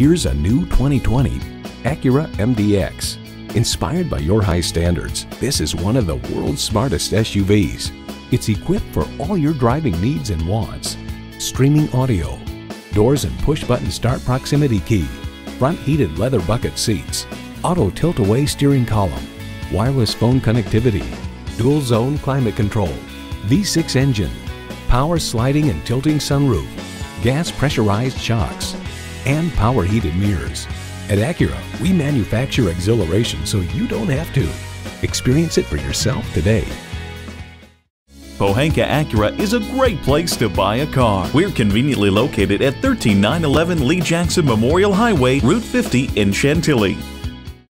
Here's a new 2020 Acura MDX. Inspired by your high standards, this is one of the world's smartest SUVs. It's equipped for all your driving needs and wants. Streaming audio, doors and push-button start proximity key, front heated leather bucket seats, auto tilt-away steering column, wireless phone connectivity, dual zone climate control, V6 engine, power sliding and tilting sunroof, gas pressurized shocks, and power heated mirrors. At Acura, we manufacture exhilaration so you don't have to. Experience it for yourself today. Pohanka Acura is a great place to buy a car. We're conveniently located at 13911 Lee Jackson Memorial Highway, Route 50 in Chantilly.